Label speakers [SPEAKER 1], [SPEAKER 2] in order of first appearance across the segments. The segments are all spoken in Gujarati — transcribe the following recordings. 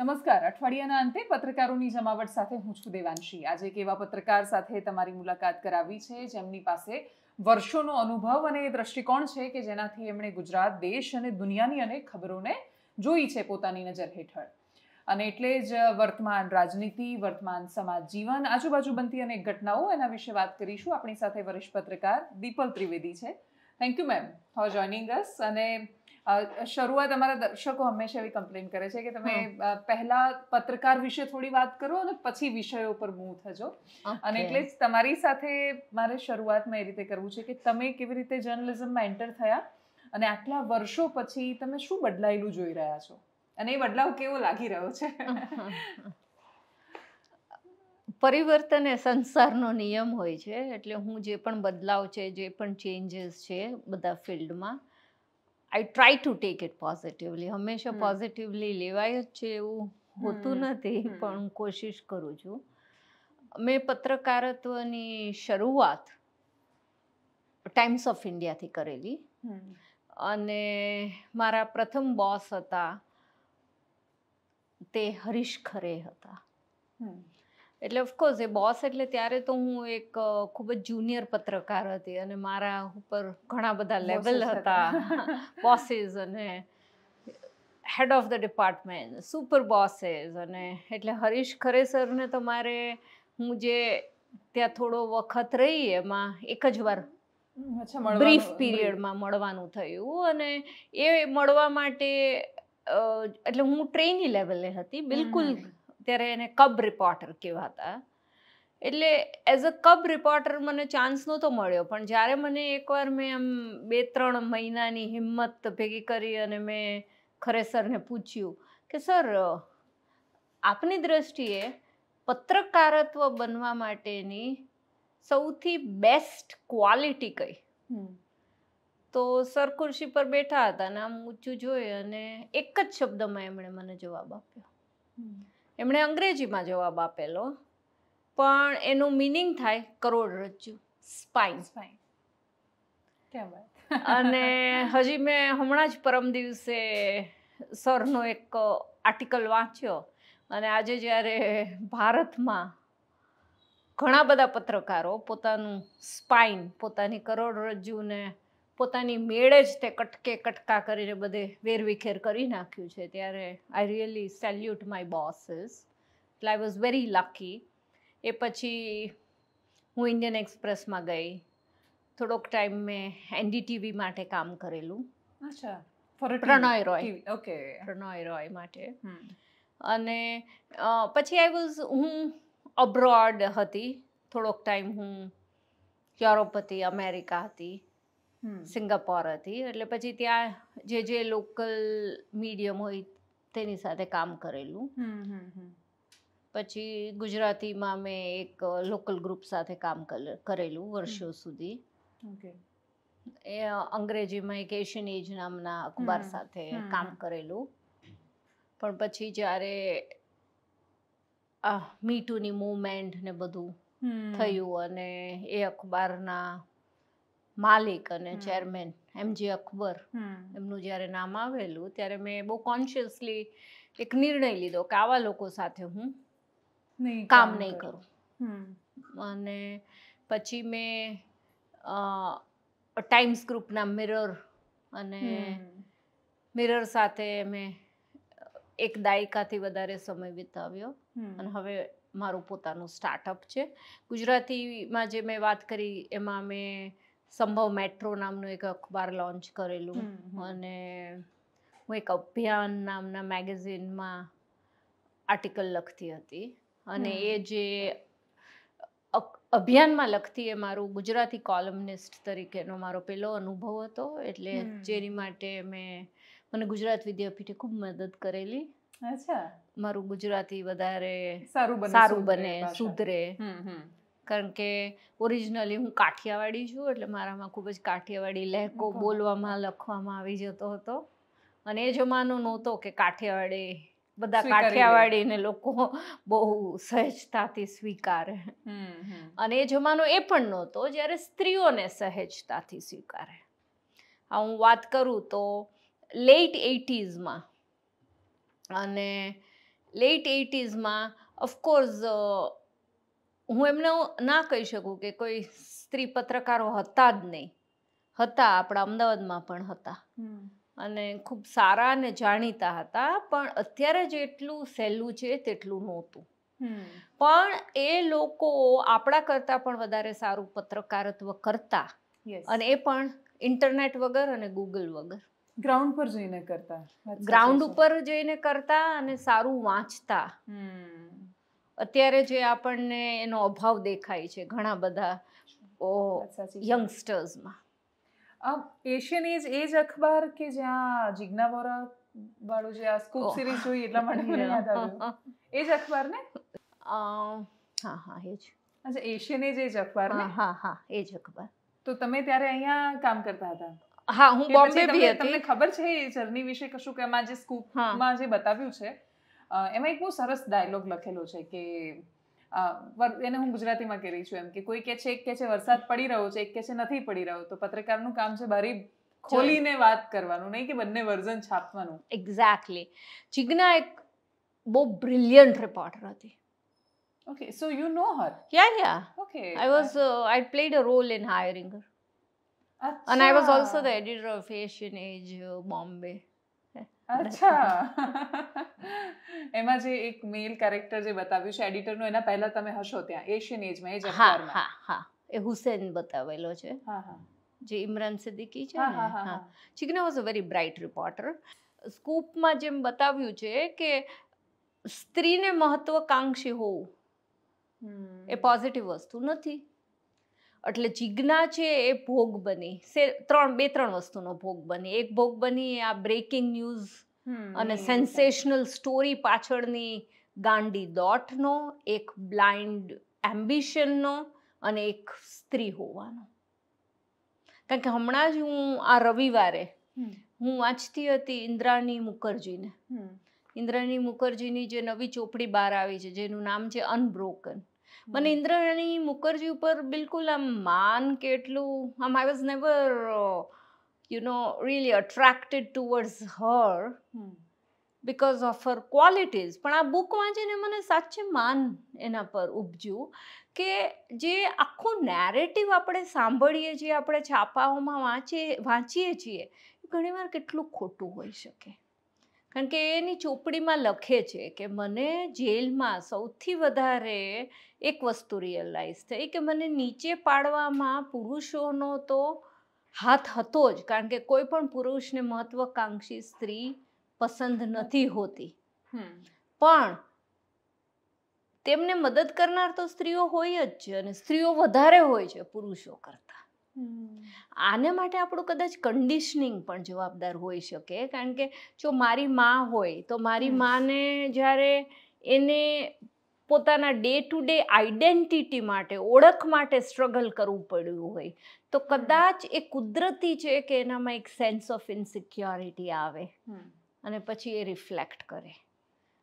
[SPEAKER 1] નમસ્કાર. અઠવાડિયાના અંતે પત્રકારોની જમાવટ સાથે હું છું દેવાંશી. આજે એક એવા પત્રકાર સાથે તમારી મુલાકાત કરાવી છે, જેમની પાસે વર્ષોનો અનુભવ અને એ દ્રષ્ટિકોણ છે કે જેનાથી એમણે ગુજરાત, દેશ અને દુનિયાની અનેક ખબરોને જોઈ છે પોતાની નજર હેઠળ. અને એટલે જ વર્તમાન રાજનીતિ, વર્તમાન સમાજ જીવન, આજુબાજુ બનતી અનેક ઘટનાઓ એના વિશે વાત કરીશું. આપણી સાથે વરિષ્ઠ પત્રકાર દીપલ ત્રિવેદી છે. Thank you ma'am for joining us અને શરૂઆત અમારા દર્શકો હંમેશા એવી કમ્પ્લેન કરે છે કે તમે પહેલા પત્રકાર વિશે થોડી વાત કરો અને પછી વિષયો પર મૂવ થજો. અને એટલે જ તમારી સાથે મારે શરૂઆતમાં એ રીતે કરવું છે કે તમે કેવી રીતે જર્નલિઝમમાં એન્ટર થયા અને આટલા વર્ષો પછી તમે શું બદલાયેલું જોઈ રહ્યા છો? અને એ બદલાવ કેવો લાગી રહ્યો છે?
[SPEAKER 2] પરિવર્તન એ સંસારનો નિયમ હોય છે એટલે હું જે પણ બદલાવ છે જે પણ ચેન્જીસ છે બધા ફિલ્ડમાં I try to take it positively હંમેશા પોઝિટિવલી લેવાય જ છે એવું હોતું નથી પણ હું કોશિશ કરું છું. મેં પત્રકારત્વની શરૂઆત ટાઈમ્સ ઓફ ઇન્ડિયાથી કરેલી. અને મારા પ્રથમ બોસ હતા તે હરીશ ખરે હતા. એટલે ઓફકોર્સ એ બોસ એટલે ત્યારે તો હું એક ખૂબ જ જુનિયર પત્રકાર હતી અને મારા ઉપર ઘણા બધા લેવલ હતા. બોસીસ અને head of the department super bosses અને એટલે હરીશ ખરે સરને તો મારે હું જે ત્યાં થોડો વખત રહી એમાં એક જ વાર બ્રીફ. પીરિયડમાં મળવાનું થયું અને એ મળવા માટે એટલે હું ટ્રેની લેવલે હતી બિલકુલ. ત્યારે એને કબ રિપોર્ટર કહેવાતા એટલે એઝ અ કબ રિપોર્ટર મને ચાન્સ નહોતો મળ્યો પણ જ્યારે મને એકવાર મેં આમ બે ત્રણ મહિનાની હિંમત ભેગી કરી અને મેં ખરેસરને પૂછ્યું કે સર આપની દ્રષ્ટિએ પત્રકારત્વ બનવા માટેની સૌથી બેસ્ટ ક્વોલિટી કઈ. તો સર ખુરશી પર બેઠા હતા અને આમ ઊંચું જોઈ અને એક જ શબ્દમાં એમણે મને જવાબ આપ્યો. એમણે અંગ્રેજીમાં જવાબ આપેલો પણ એનું મિનિંગ થાય કરોડરજ્જુ સ્પાઇન
[SPEAKER 1] સ્પાઇન
[SPEAKER 2] અને હજી મેં હમણાં જ પરમ દિવસે સરનો એક આર્ટિકલ વાંચ્યો અને આજે જ્યારે ભારતમાં ઘણા બધા પત્રકારો પોતાનું સ્પાઇન પોતાની કરોડરજ્જુને પોતાની મેળે જ તે કટકે કટકા કરીને બધે વેરવિખેર કરી નાખ્યું છે. ત્યારે I really salute my bosses એટલે આઈ વોઝ વેરી લકી એ પછી હું ઇન્ડિયન એક્સપ્રેસમાં ગઈ. થોડોક ટાઈમ મેં એનડીટીવી માટે કામ કરેલું.
[SPEAKER 1] અચ્છા.
[SPEAKER 2] પ્રણય રોય.
[SPEAKER 1] ઓકે.
[SPEAKER 2] પ્રણય રોય માટે.
[SPEAKER 1] હમ.
[SPEAKER 2] અને પછી આઈ વોઝ હું અબ્રોડ હતી. થોડોક ટાઈમ હું યુરોપ હતી અમેરિકા હતી. સિંગાપોર હતી. એટલે પછી ત્યાં જે જે લોકલ મીડિયમ હોય તેની સાથે કામ કરેલું. પછી ગુજરાતીમાં મેં એક લોકલ ગ્રુપ સાથે કામ કરેલું વર્ષો સુધી. એ અંગ્રેજીમાં એક એશિયન એજ નામના અખબાર સાથે કામ કરેલું. પણ પછી જ્યારે મીટુની મૂવમેન્ટ ને બધું થયું અને એ અખબારના માલિક અને
[SPEAKER 1] ચેરમેન
[SPEAKER 2] ચેરમેન એમજી અકબર એમનું જ્યારે નામ આવેલું ત્યારે મેં બહુ કોન્શિયસલી એક નિર્ણય લીધો કે આવા લોકો સાથે હું કામ નહીં
[SPEAKER 1] કરું.
[SPEAKER 2] અને પછી મેં ટાઈમ્સ ગ્રુપના મિરર અને મિરર સાથે મેં એક દાયકાથી વધારે સમય વિતાવ્યો. અને હવે મારું પોતાનું સ્ટાર્ટઅપ છે. ગુજરાતીમાં જે મેં વાત કરી એમાં મેં સંભવ મેટ્રો નામનું એક અખબાર લોન્ચ કરેલું. અને હું એક અભિયાન નામના મેગેઝિનમાં આર્ટિકલ લખતી હતી. અને એ જે અભિયાનમાં લખતી એ મારું ગુજરાતી કોલમનિસ્ટ તરીકેનો મારો પહેલો અનુભવ હતો. એટલે જેની માટે મેં મને ગુજરાત વિદ્યાપીઠે ખૂબ મદદ કરેલી.
[SPEAKER 1] અચ્છા.
[SPEAKER 2] મારું ગુજરાતી વધારે
[SPEAKER 1] સારું બને સુધરે
[SPEAKER 2] કારણ કે ઓરિજિનલી હું કાઠિયાવાડી છું એટલે મારામાં ખૂબ જ કાઠિયાવાડી લહેકો બોલવામાં લખવામાં આવી જતો હતો. અને એ જમાનો નહોતો કે કાઠિયાવાડી બધા. કાઠિયાવાડીને લોકો બહુ સહેજતાથી સ્વીકારે. અને એ જમાનો એ પણ નહોતો જ્યારે સ્ત્રીઓને સહેજતાથી સ્વીકારે. આ હું વાત કરું તો લેટ એટીઝમાં અને લેટ એટીઝમાં ઓફકોર્સ હું એમને ના કહી શકું કે કોઈ સ્ત્રી પત્રકારો હતા જ નહીં. હતા આપણા અમદાવાદમાં પણ હતા. અને ખૂબ સારા અને જાણીતા હતા પણ અત્યારે જેટલું સહેલું છે તેટલું નહોતું. પણ એ લોકો આપણા કરતાં પણ વધારે સારું પત્રકારત્વ કરતા. અને એ પણ ઇન્ટરનેટ વગર અને ગૂગલ વગર.
[SPEAKER 1] ગ્રાઉન્ડ પર જઈને કરતા.
[SPEAKER 2] ગ્રાઉન્ડ ઉપર જઈને કરતા અને સારું વાંચતા. અત્યારે જે આપણને એનો અભાવ દેખાય છે ઘણા બધા યંગસ્ટર્સમાં
[SPEAKER 1] એશિયન એજ એ જ અખબાર કે જ્યાં જિજ્ઞા વોરા વાળું જે આ સ્કૂપ સિરીઝ જોઈ એટલા માટે મને યાદ આવ્યું. એ જ અખબાર ને
[SPEAKER 2] હા હા એ જ.
[SPEAKER 1] અચ્છા એશિયન એજ એ જ અખબાર ને?
[SPEAKER 2] હા હા એ જ અખબાર
[SPEAKER 1] તો તમે ત્યારે અહીંયા કામ કરતા હતા?
[SPEAKER 2] હા હું બોમ્બે બી
[SPEAKER 1] તમને તમને ખબર છે એ જર્ની વિશે કશું કે આમાં જે. સ્કૂપમાં જે બતાવ્યું છે? એમાં એક બહુ સરસ ડાયલોગ લખેલો છે કે એને હું ગુજરાતીમાં કરી છું એમ કે કોઈ કે છે એક કે છે વરસાદ પડી રહ્યો છે એક કે છે નથી પડી રહ્યો તો પત્રકારનું કામ છે બારી ખોલીને વાત કરવાનું નહીં કે બંને વર્ઝન છાપવાનું.
[SPEAKER 2] એક્ઝેક્ટલી જિજ્ઞા એક બહુ બ્રિલિયન્ટ રિપોર્ટર હતી.
[SPEAKER 1] Okay so you know her
[SPEAKER 2] yeah yeah
[SPEAKER 1] okay
[SPEAKER 2] I was I played a role in hiring her. And I was also the editor of Asian Age uh, Bombay.
[SPEAKER 1] અચ્છા. એમાં જે એક મેલ કેરેક્ટર જે બતાવ્યું છે એડિટરનું એના પહેલા તમે હશો ત્યાં એશિયન એજમાં એ જ
[SPEAKER 2] હા હા હા. એ હુસેન બતાવેલો છે.
[SPEAKER 1] હા હા.
[SPEAKER 2] જે ઇમરાન સિદ્દીકી છે
[SPEAKER 1] હા હા હા
[SPEAKER 2] હા.
[SPEAKER 1] હા.
[SPEAKER 2] Jigna was a very bright reporter સ્કૂપમાં જેમ બતાવ્યું છે કે સ્ત્રીને મહત્વકાંક્ષી હોવું એ પોઝિટિવ વસ્તુ નથી. એટલે જિજ્ઞા છે એ ભોગ બની. સે ત્રણ બે ત્રણ વસ્તુનો ભોગ બની. એક ભોગ બની આ બ્રેકિંગ ન્યૂઝ અને સેન્સેશનલ સ્ટોરી પાછળની ગાંડી દોટનો એક બ્લાઇન્ડ એમ્બિશનનો અને એક સ્ત્રી હોવાનો. કારણ કે હમણાં જ હું આ રવિવારે હું વાંચતી હતી ઇન્દ્રાણી મુખર્જીને. ઇન્દ્રાણી મુખર્જીની જે નવી ચોપડી બહાર આવી છે જેનું નામ છે અનબ્રોકન. મને ઇન્દ્રાણી મુખર્જી ઉપર બિલકુલ આમ માન કે એટલું આમ I was never you know really attracted towards her because of her qualities પણ આ બુક વાંચીને મને સાચે માન એના પર ઉપજ્યું કે જે આખું નેરેટિવ આપણે સાંભળીએ છીએ આપણે છાપાઓમાં વાંચીએ વાંચીએ છીએ ઘણીવાર કેટલું ખોટું હોઈ શકે. કારણ કે એની ચોપડીમાં લખે છે કે મને જેલમાં સૌથી વધારે એક વસ્તુ રિયલાઇઝ થઈ કે મને નીચે પાડવામાં પુરુષોનો તો હાથ હતો જ. કારણ કે કોઈ પણ પુરુષને મહત્વકાંક્ષી સ્ત્રી પસંદ નથી હોતી.
[SPEAKER 1] હમ,
[SPEAKER 2] પણ તેમને મદદ કરનાર તો સ્ત્રીઓ હોય જ છે અને સ્ત્રીઓ વધારે હોય છે પુરુષો કરતાં. આને માટે આપણું કદાચ કન્ડિશનિંગ પણ જવાબદાર હોઈ શકે કારણ કે જો મારી માં હોય તો મારી. માને જ્યારે એને પોતાના ડે ટુ ડે આઈડેન્ટિટી માટે ઓળખ માટે સ્ટ્રગલ કરવું પડ્યું હોય તો કદાચ એ કુદરતી છે કે એનામાં એક સેન્સ ઓફ ઇનસિક્યોરિટી આવે અને પછી એ રિફ્લેક્ટ કરે.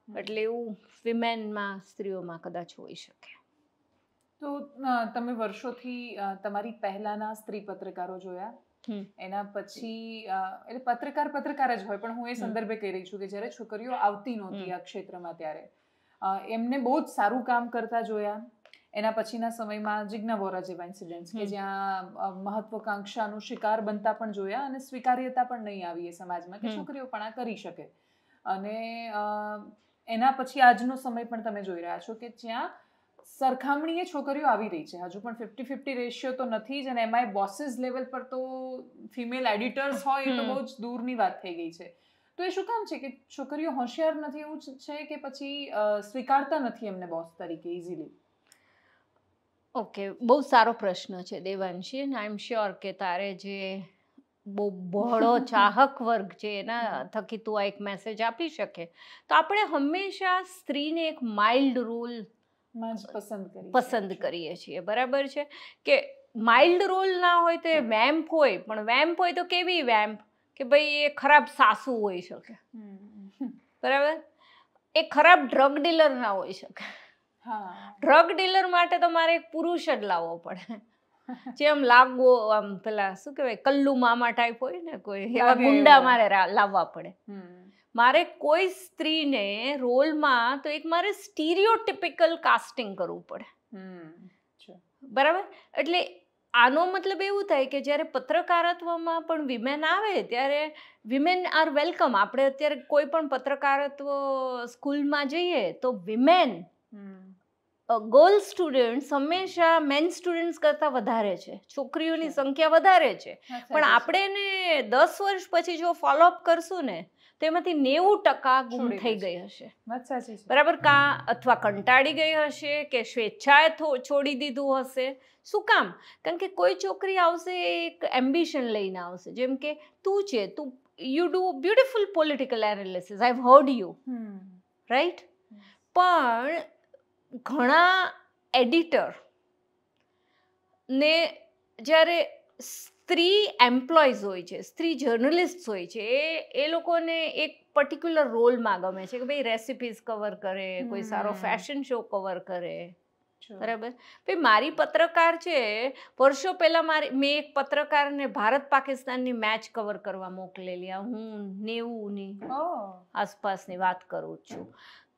[SPEAKER 2] એટલે એવું વિમેનમાં સ્ત્રીઓમાં કદાચ હોઈ શકે.
[SPEAKER 1] તો તમે વર્ષોથી તમારી પહેલાના સ્ત્રી પત્રકારો જોયા. એના પછી એટલે પત્રકાર પત્રકાર જ હોય પણ હું એ સંદર્ભે કહી રહી છું કે જ્યારે છોકરીઓ આવતી નહોતી આ ક્ષેત્રમાં ત્યારે. એમને બહુ જ સારું કામ કરતા જોયા. એના પછીના સમયમાં જિજ્ઞા વોરા જેવા ઇન્સિડન્ટ્સ કે જ્યાં મહત્વકાંક્ષાનો શિકાર બનતા પણ જોયા અને સ્વીકાર્યતા પણ નહીં આવી એ સમાજમાં કે છોકરીઓ પણ આ કરી શકે. અને એના પછી આજનો સમય પણ તમે જોઈ રહ્યા છો કે જ્યાં સરખામણીએ છોકરીઓ આવી રહી છે. હજુ પણ ફિફ્ટી ફિફ્ટી રેશિયો તો નથી જ અને એમાંય બોસીસ લેવલ પર તો ફિમેલ એડિટર્સ હોય એ તો બહુ જ દૂરની વાત થઈ ગઈ છે. તો એ શું કામ છે કે છોકરીઓ હોશિયાર નથી એવું છે કે પછી સ્વીકારતા નથી એમને બોસ તરીકે ઇઝીલી
[SPEAKER 2] ઓકે બહુ સારો પ્રશ્ન છે દેવાંશી અને આઈ એમ શ્યોર કે તારે જે બહુ બહોળો ચાહક વર્ગ છે એના થકી તું આ એક મેસેજ આપી શકે. તો આપણે હંમેશા સ્ત્રીને એક માઇલ્ડ રૂલ
[SPEAKER 1] પસંદ
[SPEAKER 2] કરીએ છીએ બરાબર છે? કે માઇલ્ડ રોલ ના હોય તો એ વેમ્પ હોય પણ વેમ્પ હોય તો કેવી વેમ્પ? કે ભાઈ એ ખરાબ સાસુ હોઈ શકે. બરાબર? એ ખરાબ ડ્રગ ડીલર ના હોઈ શકે. ડ્રગ ડીલર માટે તમારે એક પુરુષ જ લાવવો પડે. જે આમ લાગવો આમ પેલા શું કહેવાય કલ્લુ મામા ટાઈપ હોય ને કોઈ એવા ગુંડા મારે લાવવા પડે. મારે કોઈ સ્ત્રીને રોલમાં તો એક મારે સ્ટીરિયોટિપિકલ કાસ્ટિંગ કરવું પડે. બરાબર? એટલે આનો મતલબ એવું થાય કે જ્યારે પત્રકારત્વમાં પણ વિમેન આવે ત્યારે વિમેન આર વેલકમ આપણે અત્યારે કોઈ પણ પત્રકારત્વ સ્કૂલમાં જઈએ તો વિમેન. ગર્લ સ્ટુડન્ટ્સ હંમેશા મેન સ્ટુડન્ટ્સ કરતાં વધારે છે. છોકરીઓની સંખ્યા વધારે છે. પણ આપણે એને દસ વર્ષ પછી જો ફોલોઅપ કરશું ને તો એમાંથી નેવું ટકા ગુમ થઈ ગઈ હશે. બરાબર? કા અથવા કંટાળી ગઈ હશે કે સ્વેચ્છાએ છોડી દીધું હશે? શું કામ? કારણ કે કોઈ છોકરી આવશે એક એમ્બિશન લઈને આવશે. જેમ કે તું છે તું you do beautiful political analysis I heard you. Right પણ ઘણા એડિટર ને જ્યારે સ્ત્રી એમ્પ્લોઈઝ હોય છે સ્ત્રી જર્નલિસ્ટ હોય છે એ એ લોકોને એક પર્ટિક્યુલર રોલમાં ગમે છે કે ભાઈ રેસિપીઝ કવર કરે કોઈ સારો ફેશન શો કવર કરે. બરાબર? ભાઈ મારી પત્રકાર છે વર્ષો પહેલાં મારી મેં એક પત્રકારને ભારત પાકિસ્તાનની મેચ કવર કરવા મોકલેલી આ હું નેવુંની આસપાસની વાત કરું છું.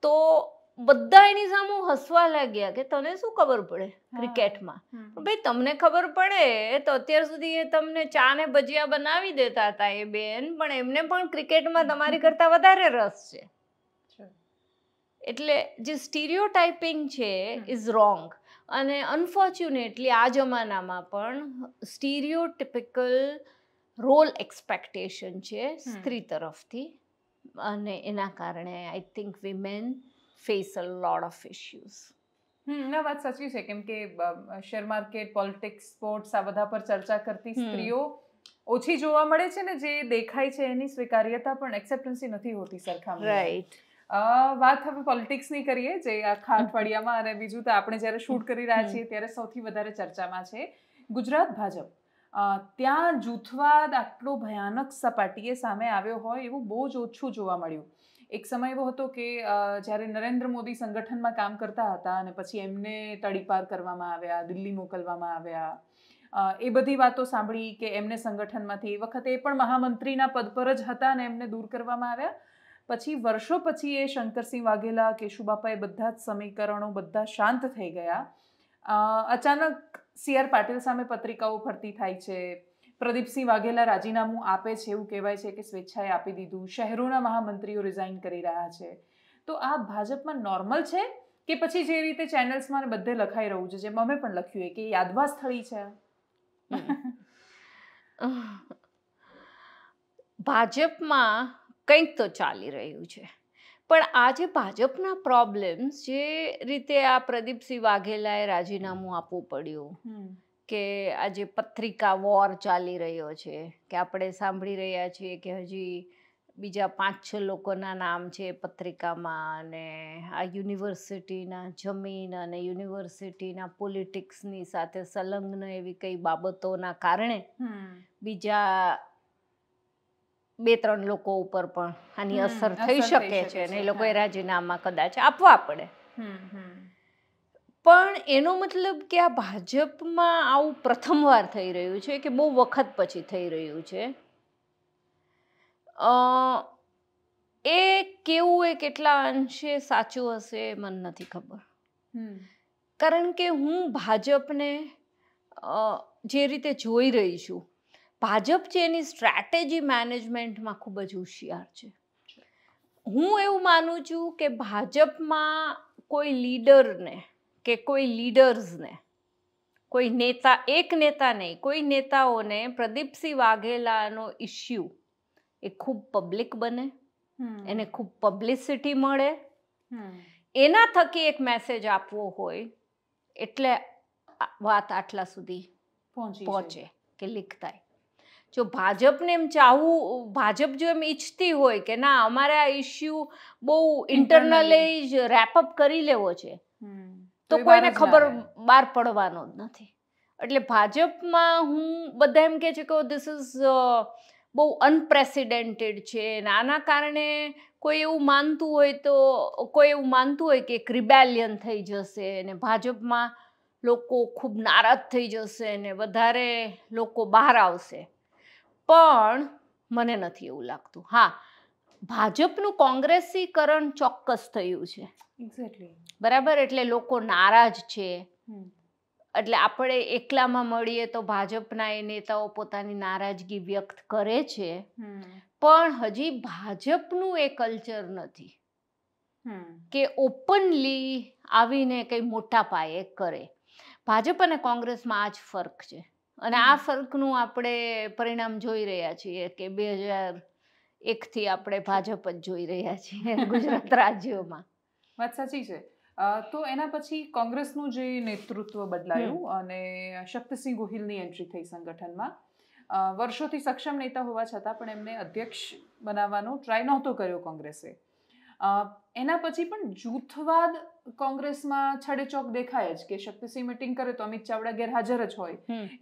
[SPEAKER 2] તો બધા એની સામે હસવા લાગ્યા કે તને શું ખબર પડે ક્રિકેટમાં? ભાઈ તમને ખબર પડે તો અત્યાર સુધી એ તમને ચા ને ભજીયા બનાવી દેતા હતા એ બેન પણ એમને પણ ક્રિકેટમાં તમારી કરતા વધારે રસ છે. એટલે જે સ્ટીરિયો ટાઈપિંગ
[SPEAKER 1] છે
[SPEAKER 2] ઇઝ રોંગ અને અનફોર્ચ્યુનેટલી આ જમાનામાં પણ સ્ટીરિયોટિપિકલ રોલ એક્સપેક્ટેશન છે સ્ત્રી તરફથી. અને એના કારણે I think women a lot of issues
[SPEAKER 1] hmm ના વાત સાચી છે. કેમ કે શેર માર્કેટ પોલિટિક્સ સ્પોર્ટ્સ આ બધા પર ચર્ચા કરતી સ્ત્રીઓ ઓછી જોવા મળે છે ને જે દેખાય છે એની સ્વીકાર્યતા પણ એક્સેપ્ટન્સી નથી હોતી સરખામણી
[SPEAKER 2] રાઈટ
[SPEAKER 1] અ, વાત હવે પોલિટિક્સની કરીએ જે આખા અઠવાડિયામાં અને બીજું તો આપણે જ્યારે શૂટ કરી રહ્યા છીએ ત્યારે સૌથી વધારે ચર્ચામાં છે ગુજરાત ભાજપ. ત્યાં જૂથવાદ આટલો ભયાનક સપાટીએ સામે આવ્યો હોય એવું બહુ જ ઓછું જોવા મળ્યું. એક સમય એવો હતો કે જ્યારે નરેન્દ્ર મોદી સંગઠનમાં કામ કરતા હતા અને પછી એમને તડીપાર કરવામાં આવ્યા, દિલ્હી મોકલવામાં આવ્યા એ બધી વાતો સાંભળી કે એમને સંગઠનમાંથી એ વખતે એ પણ મહામંત્રીના પદ પર જ હતા અને એમને દૂર કરવામાં આવ્યા. પછી વર્ષો પછી એ શંકરસિંહ વાઘેલા કેશુબાપા બધા જ સમીકરણો બધા શાંત થઈ ગયા. અચાનક સી આર પાટીલ સામે પત્રિકાઓ ફરતી થાય છે. પ્રદીપસિંહ વાઘેલા રાજીનામું આપે છે એવું કહેવાય છે કે સ્વેચ્છાએ આપી દીધું. શહેરોના મહામંત્રીઓ રિઝાઇન કરી રહ્યા છે. તો આ ભાજપમાં નોર્મલ છે કે પછી જે રીતે ચેનલ્સમાં બધે લખાઈ રહ્યું છે? જેમ અમે પણ લખ્યું કે યાદવા સ્થળી છે.
[SPEAKER 2] ભાજપમાં કંઈક તો ચાલી રહ્યું છે. પણ આ જે ભાજપના પ્રોબ્લેમ્સ જે રીતે આ પ્રદીપસિંહ વાઘેલાએ રાજીનામું આપવું પડ્યું કે આજે પત્રિકા વોર ચાલી રહ્યો છે કે આપણે સાંભળી રહ્યા છીએ કે હજી બીજા પાંચ છ લોકોના નામ છે પત્રિકામાં અને આ યુનિવર્સિટીના જમીન અને યુનિવર્સિટીના પોલિટિક્સની સાથે સંલગ્ન એવી કઈ બાબતોના કારણે બીજા બે ત્રણ લોકો ઉપર પણ આની અસર થઈ શકે છે અને એ લોકોએ રાજીનામા કદાચ આપવા પડે. પણ એનો મતલબ કે આ ભાજપમાં આવું પ્રથમવાર થઈ રહ્યું છે કે બહુ વખત પછી થઈ રહ્યું છે? એ કેવું એ કેટલા અંશે સાચું હશે એ મને નથી ખબર. કારણ કે હું ભાજપને જે રીતે જોઈ રહી છું ભાજપ છે એની સ્ટ્રેટેજી મેનેજમેન્ટમાં ખૂબ જ હોશિયાર છે. હું એવું માનું છું કે ભાજપમાં કોઈ લીડરને કે કોઈ લીડર્સને કોઈ નેતા એક નેતા નહીં કોઈ નેતાઓને પ્રદીપસિંહ વાઘેલાનો ઇસ્યુ એ ખૂબ પબ્લિક બને એને ખૂબ પબ્લિસિટી મળે. એના થકી એક મેસેજ આપવો હોય એટલે વાત આટલા સુધી
[SPEAKER 1] પહોંચી
[SPEAKER 2] કે લીખતાય જો ભાજપને એમ ચાહવું ભાજપ જો એમ ઈચ્છતી હોય કે ના અમારે આ ઇસ્યુ બહુ ઇન્ટરનલી જ રેપઅપ કરી લેવો છે તો કોઈને ખબર બહાર પડવાનો જ નથી. એટલે ભાજપમાં હું બધા એમ કહે છે કે ધીસ ઇઝ બહુ અનપ્રેસિડેન્ટેડ છે. અને આના કારણે કોઈ એવું માનતું હોય તો કોઈ એવું માનતું હોય કે એક રિબેલિયન થઈ જશે અને ભાજપમાં લોકો ખૂબ નારાજ થઈ જશે અને વધારે લોકો બહાર આવશે. પણ મને નથી એવું લાગતું. હા ભાજપનું કોંગ્રેસીકરણ ચોક્કસ થયું છે.
[SPEAKER 1] એક્ઝેક્ટલી
[SPEAKER 2] બરાબર? એટલે લોકો નારાજ છે. એટલે આપણે એકલામાં મળીએ તો ભાજપના એ નેતાઓ પોતાની નારાજગી વ્યક્ત કરે છે. પણ હજી ભાજપનું એ કલ્ચર નથી. કે ઓપનલી આવીને કંઈ મોટા પાયે કરે. ભાજપ અને કોંગ્રેસમાં આ જ ફર્ક છે. અને આ
[SPEAKER 1] ફરકનું
[SPEAKER 2] ફર્કનું આપણે પરિણામ જોઈ રહ્યા છીએ કે બે હજાર એકથી આપણે ભાજપ જ જોઈ રહ્યા છીએ ગુજરાત રાજ્યમાં.
[SPEAKER 1] વાત સાચી છે. તો એના પછી કોંગ્રેસનું જે નેતૃત્વ બદલાયું અને શક્તિસિંહ ગોહિલની એન્ટ્રી થઈ સંગઠનમાં. વર્ષોથી સક્ષમ નેતા હોવા છતાં પણ એમને અધ્યક્ષ બનાવવાનો ટ્રાય નહોતો કર્યો કોંગ્રેસે. એના પછી પણ જૂથવાદ કોંગ્રેસમાં છડેચોક દેખાય જ કે શક્તિસિંહ મિટિંગ કરે તો અમિત ચાવડા ગેરહાજર જ હોય.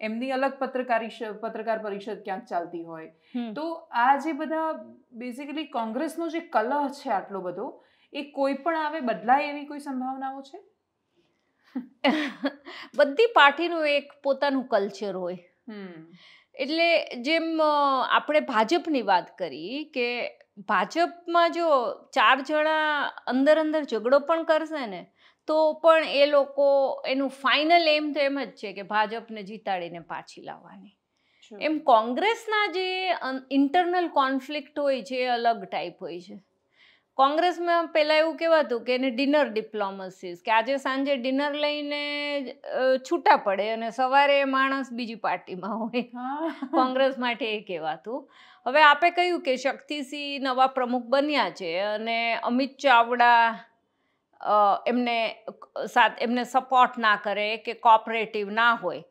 [SPEAKER 1] એમની અલગ પત્રકારી પત્રકાર પરિષદ ક્યાંક ચાલતી હોય. તો આ જે બધા બેઝિકલી કોંગ્રેસનો જે કલહ છે આટલો બધો એ કોઈ પણ આવે બદલાય એવી કોઈ સંભાવનાઓ છે?
[SPEAKER 2] બધી પાર્ટીનું એક પોતાનું કલ્ચર હોય. એટલે જેમ આપણે ભાજપની વાત કરી કે ભાજપમાં જો ચાર જણા અંદર અંદર ઝઘડો પણ કરશે ને તો પણ એ લોકો એનું ફાઇનલ એમ તો એમ જ છે કે ભાજપને જીતાડીને પાછી લાવવાની. એમ કોંગ્રેસના જે ઇન્ટરનલ કોન્ફ્લિક્ટ હોય છે એ અલગ ટાઈપ હોય છે. કોંગ્રેસમાં પહેલાં એવું કહેવાતું કે એને ડિનર ડિપ્લોમસીસ કે આજે સાંજે ડિનર લઈને છૂટા પડે અને સવારે માણસ બીજી પાર્ટીમાં હોય. કોંગ્રેસ માટે એ કહેવાતું. હવે આપે કહ્યું કે શક્તિસિંહ નવા પ્રમુખ બન્યા છે અને અમિત ચાવડા એમને સાથ એમને સપોર્ટ ના કરે કે કોઓપરેટિવ ના હોય.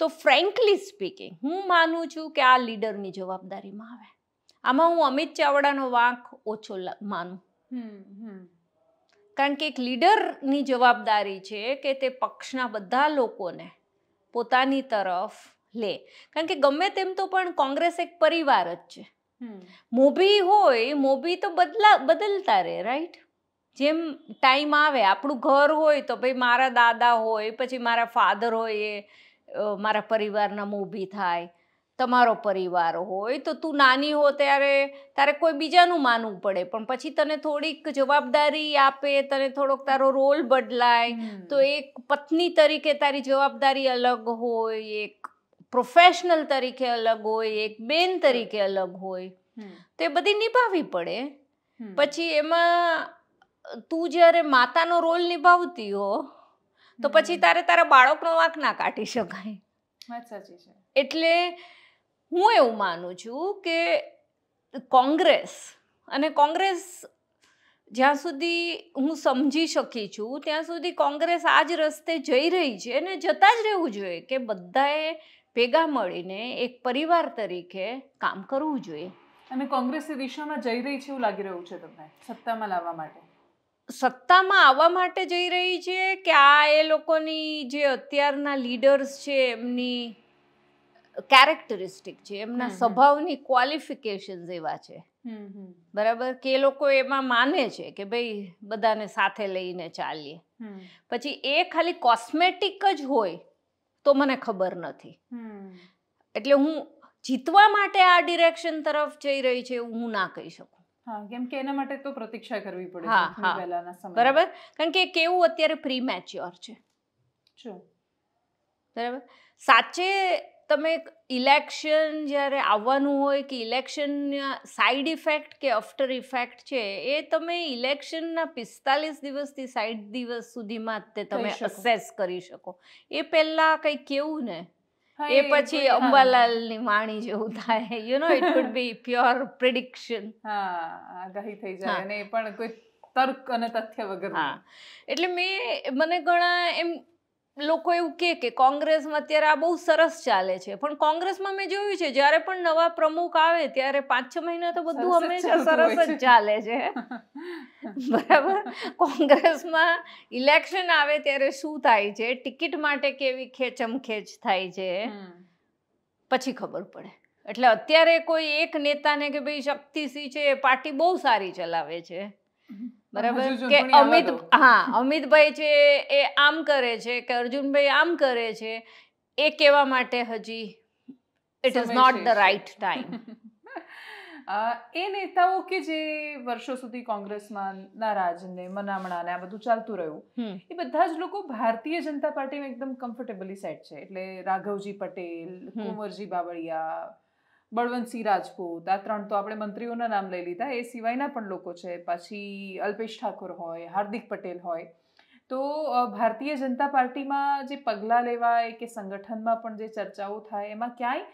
[SPEAKER 2] તો ફ્રેન્કલી સ્પીકિંગ હું માનું છું કે આ લીડરની જવાબદારીમાં આવે. આમાં હું અમિત ચાવડાનો વાંક ઓછો માનું. કારણ કે એક લીડરની જવાબદારી છે કે તે પક્ષના બધા લોકોને પોતાની તરફ લે. કારણ કે ગમે તેમ તો પણ કોંગ્રેસ એક પરિવાર જ છે. મોભી હોય મોભી તો બદલા બદલતા રહે રાઈટ જેમ ટાઈમ આવે આપણું ઘર હોય તો ભાઈ મારા દાદા હોય પછી મારા ફાધર હોય એ મારા પરિવારના મોભી થાય. તમારો પરિવાર હોય તો તું નાની હો ત્યારે તારે કોઈ બીજાનું માનવું પડે. પણ પછી તને થોડીક જવાબદારી આપે તને થોડોક તારો રોલ બદલાય. તો એક પત્ની તરીકે તારી જવાબદારી અલગ હોય એક પ્રોફેશનલ તરીકે અલગ હોય એક બેન તરીકે અલગ હોય.
[SPEAKER 1] તો
[SPEAKER 2] તે બધી નિભાવવી પડે. પછી એમાં તું જ્યારે માતાનો રોલ નિભાવતી હો તો પછી તારે તારા બાળકનો વાંક ના કાઢી શકાય.
[SPEAKER 1] સાચી છે.
[SPEAKER 2] એટલે હું એવું માનું છું કે કોંગ્રેસ અને કોંગ્રેસ જ્યાં સુધી હું સમજી શકી છું ત્યાં સુધી કોંગ્રેસ આ જ રસ્તે જઈ રહી છે અને જતા જ રહેવું જોઈએ કે બધાએ ભેગા મળીને એક પરિવાર તરીકે કામ કરવું જોઈએ.
[SPEAKER 1] અને કોંગ્રેસ એ દિશામાં જઈ રહી છે એવું લાગી રહ્યું છે તમને સત્તામાં લાવવા માટે?
[SPEAKER 2] સત્તામાં આવવા માટે જઈ રહી છે કે આ એ લોકોની જે અત્યારના લીડર્સ છે એમની કેરેક્ટરિસ્ટિક છે એમના. સ્વભાવની ક્વોલિફિકેશન્સ એવા છે. બરાબર? કે એ લોકો એમાં માને છે કે ભાઈ બધાને સાથે લઈને ચાલીએ. પછી એ ખાલી કોસ્મેટિક જ હોય તો મને ખબર નથી. એટલે હું જીતવા માટે આ ડિરેક્શન તરફ જઈ રહી છે એવું હું ના કહી શકું.
[SPEAKER 1] કેમ કે એના માટે તો પ્રતીક્ષા કરવી પડે
[SPEAKER 2] હા,
[SPEAKER 1] પહેલાના સમયમાં.
[SPEAKER 2] બરાબર? કારણ કે કેવું અત્યારે પ્રી મેચ્યોર છે. બરાબર? સાચે તમે ઇલેક્શન જ્યારે આવવાનું હોય કે ઇલેક્શન સાઈડ ઇફેક્ટ કે આફ્ટર ઇફેક્ટ છે એ તમે ઇલેક્શનના પિસ્તાલીસ દિવસથી સાઈઠ દિવસ સુધીમાં તે તમે અસેસ કરી શકો. એ પહેલાં કંઈ કેવું ને? એ પછી. અંબાલાલની વાણી જેવું થાય. You know it would be pure prediction
[SPEAKER 1] હા આગાહી થઈ જાય અને એ પણ કોઈ તર્ક અને તથ્ય વગર
[SPEAKER 2] હા. એટલે મેં મને ઘણા એમ લોકો એવું કે કે કોંગ્રેસમાં અત્યારે આ બહુ સરસ ચાલે છે. પણ કોંગ્રેસમાં મેં જોયું છે જ્યારે પણ નવા પ્રમુખ આવે ત્યારે પાંચ છ મહિના તો બધું હંમેશા સરસ જ ચાલે છે. બરાબર? કોંગ્રેસમાં ઇલેક્શન આવે ત્યારે શું થાય છે? ટિકિટ માટે કેવી ખેંચમ ખેંચ થાય છે? પછી ખબર પડે. એટલે અત્યારે કોઈ એક નેતાને કે ભાઈ શક્તિસિંહ છે પાર્ટી બહુ સારી ચલાવે છે. બરાબર? કે અમિત હા અમિતભાઈ છે એ આમ કરે છે કે અર્જુનભાઈ આમ કરે છે એ કહેવા માટે હજી it is not the right time
[SPEAKER 1] એ નેતાઓ કે જે વર્ષો સુધી કોંગ્રેસમાં નારાજ ને મનામણા ને આ બધું ચાલતું રહ્યું એ બધા જ લોકો ભારતીય જનતા પાર્ટીમાં એકદમ કમ્ફર્ટેબલી સેટ છે. એટલે રાઘવજી પટેલ. કુંવરજી બાવળિયા બળવંતસિંહ રાજપૂત આ ત્રણ તો આપણે મંત્રીઓના નામ લઈ લીધા એ સિવાયના પણ લોકો છે. પછી અલ્પેશ ઠાકોર હોય હાર્દિક પટેલ હોય. તો ભારતીય જનતા પાર્ટીમાં જે પગલાં લેવાય કે સંગઠનમાં પણ જે ચર્ચાઓ થાય એમાં ક્યાંય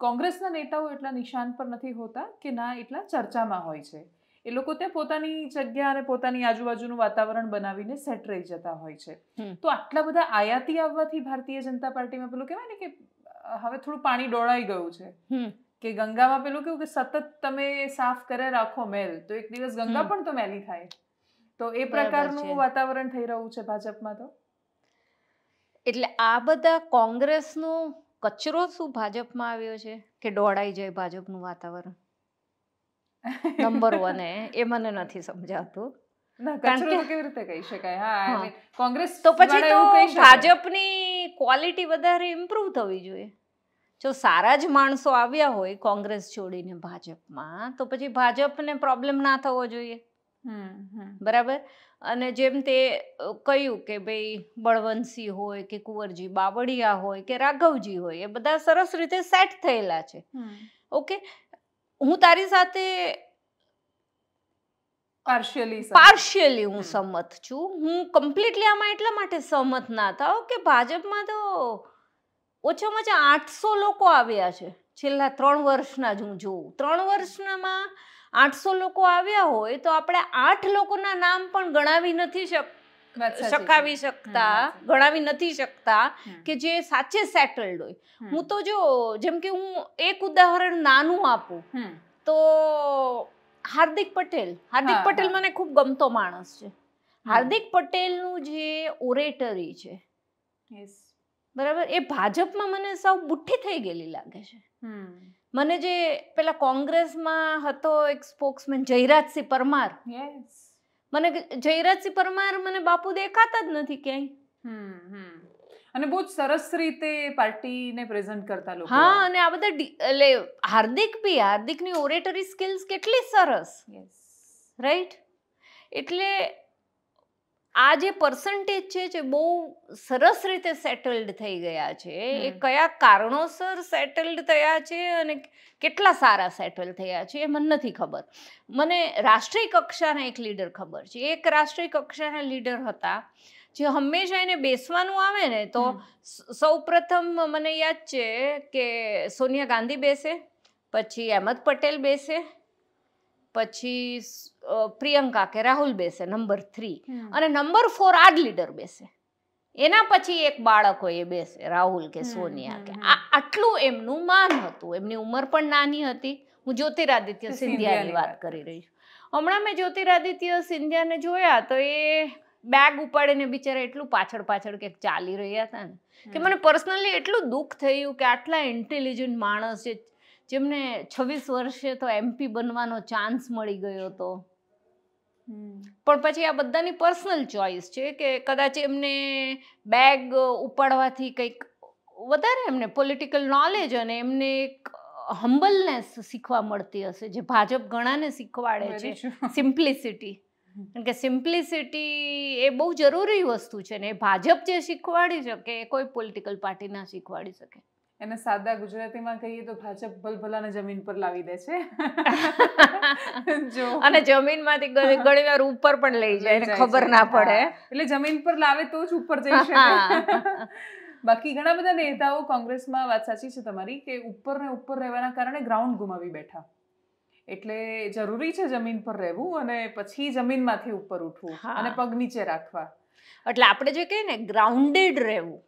[SPEAKER 1] કોંગ્રેસના નેતાઓ એટલા નિશાન પર નથી હોતા કે ના એટલા ચર્ચામાં હોય છે. એ લોકો ત્યાં પોતાની જગ્યા અને પોતાની આજુબાજુનું વાતાવરણ બનાવીને સેટ રહી જતા હોય છે. તો આટલા બધા આયાતી આવવાથી ભારતીય જનતા પાર્ટીમાં પેલું કહેવાય ને કે હવે થોડું પાણી ડોળાઈ ગયું છે. કે ગંગામાં પેલું કેવું કે સતત તમે સાફ કરે રાખો મેલ તો એક દિવસ ગંગા પણ તો મેલી થાય. તો એ પ્રકારનું વાતાવરણ થઈ રહ્યું છે ભાજપમાં તો?
[SPEAKER 2] એટલે આ બધા કોંગ્રેસનો કચરો શું ભાજપમાં આવ્યો છે કે દોડાઈ જાય ભાજપનું વાતાવરણ? નંબર વન એ. મને નથી સમજાતું.
[SPEAKER 1] કચરો કેવી રીતે કહી શકાય? હા I
[SPEAKER 2] હા.
[SPEAKER 1] mean, કોંગ્રેસ
[SPEAKER 2] તો પછી તો. ભાજપની ક્વોલિટી વધારે ઇમ્પ્રુવ થવી જોઈએ. જો સારા જ માણસો આવ્યા હોય કોંગ્રેસ છોડીને ભાજપમાં તો પછી ભાજપને પ્રોબ્લેમ ના થવો જોઈએ. બરાબર? અને જેમ તે કહ્યું કે ભાઈ બળવંતસિંહ હોય કે કુંવરજી બાવળિયા હોય કે રાઘવજી હોય એ બધા સરસ રીતે સેટ થયેલા છે. ઓકે? હું તારી સાથે
[SPEAKER 1] પાર્શિયલી
[SPEAKER 2] પાર્શિયલી હું. સંમત છું. હું કમ્પ્લીટલી આમાં એટલા માટે સહમત ના થાવ કે ભાજપમાં તો ઓછામાં ઓછા આઠસો લોકો આવ્યા છે. છેલ્લા ત્રણ વર્ષના જ હું જોઉં. ત્રણ વર્ષનામાં આઠસો લોકો આવ્યા હોય તો આપણે આઠ લોકોના નામ પણ ગણાવી નથી શક શકાવી શકતા. ગણાવી નથી શકતા કે જે સાચે સેટલ્ડ હોય. હું તો જો જેમ કે હું એક ઉદાહરણ નાનું આપું તો હાર્દિક પટેલ. હાર્દિક પટેલ મને ખૂબ ગમતો માણસ છે. હાર્દિક પટેલનું જે ઓરેટરી છે
[SPEAKER 1] Yes.
[SPEAKER 2] બરાબર? એ ભાજપમાં મને સાવ બુઠ્ઠી થઈ ગયેલી લાગે છે.
[SPEAKER 1] હમ.
[SPEAKER 2] મને જે પેલા કોંગ્રેસમાં હતો એક સ્પોક્સમેન જયરાજસિંહ પરમાર. મને જયરાજસિંહ પરમાર મને બાપુ દેખાતા જ નથી ક્યાંય.
[SPEAKER 1] અને બહુ જ સરસ રીતે પાર્ટીને પ્રેઝન્ટ કરતા લોકો.
[SPEAKER 2] હા અને આ બધા એટલે હાર્દિક બી હાર્દિકની ઓરેટરી સ્કિલ્સ કેટલી સરસ.
[SPEAKER 1] યસ
[SPEAKER 2] રાઈટ એટલે આ જે પર્સન્ટેજ છે જે બહુ સરસ રીતે સેટલ્ડ થઈ ગયા છે એ કયા કારણોસર સેટલ્ડ થયા છે અને કેટલા સારા સેટલ થયા છે એ મને નથી ખબર. મને રાષ્ટ્રીય કક્ષાના એક લીડર ખબર છે. એક રાષ્ટ્રીય કક્ષાના લીડર હતા જે હંમેશા એને બેસવાનું આવે ને તો
[SPEAKER 1] સૌપ્રથમ
[SPEAKER 2] સૌ પ્રથમ મને યાદ છે કે સોનિયા ગાંધી બેસે પછી અહેમદ પટેલ બેસે પછી પ્રિયંકા કે રાહુલ બેસે નંબર થ્રી. અને નંબર ફોર આ જ લીડર બેસે. એના પછી એક બાળકો એ બેસે રાહુલ કે સોનિયા કે. આટલું એમનું માન હતું. એમની ઉંમર પણ નાની હતી. હું જ્યોતિરાદિત્ય સિંધિયાની વાત કરી રહી છું. હમણાં મેં જ્યોતિરાદિત્ય સિંધિયાને જોયા તો એ બેગ ઉપાડીને બિચારા એટલું પાછળ પાછળ કે ચાલી રહ્યા હતા ને. કે મને પર્સનલી એટલું દુઃખ થયું કે આટલા ઇન્ટેલિજન્ટ માણસ છે. જેમને છવ્વીસ વર્ષે તો એમપી બનવાનો ચાન્સ મળી ગયો હતો પણ પછી આ બધાની પર્સનલ ચોઇસ છે કે કદાચ એમને બેગ ઉપાડવાથી કંઈક વધારે એમને પોલિટિકલ નોલેજ અને એમને એક હમ્બલનેસ શીખવા મળતી હશે જે ભાજપ ઘણાને શીખવાડે છે.
[SPEAKER 1] સિમ્પલિસિટી
[SPEAKER 2] સિમ્પ્લિસિટી કારણ કે સિમ્પ્લિસિટી એ બહુ જરૂરી વસ્તુ છે ને એ ભાજપ જે શીખવાડી શકે એ કોઈ પોલિટિકલ પાર્ટી ના શીખવાડી શકે.
[SPEAKER 1] એને સાદા ગુજરાતીમાં કહીએ તો ભાજપ ભલભલાને જમીન પર લાવી દે છે. જો.
[SPEAKER 2] અને જમીનમાંથી ઘણી વાર ઉપર પણ લઈ જાય એને ખબર ના પડે.
[SPEAKER 1] એટલે જમીન પર લાવે તો જ ઉપર જઈ શકે. બાકી ઘણા બધા નેતાઓ કોંગ્રેસમાં વાત સાચી છે તમારી કે ઉપર ને ઉપર રહેવાના કારણે ગ્રાઉન્ડ ગુમાવી બેઠા. એટલે જરૂરી છે જમીન પર રહેવું અને પછી જમીનમાંથી ઉપર ઉઠવું. અને પગ નીચે રાખવા.
[SPEAKER 2] એટલે આપણે જે કહીએ ને ગ્રાઉન્ડેડ રહેવું.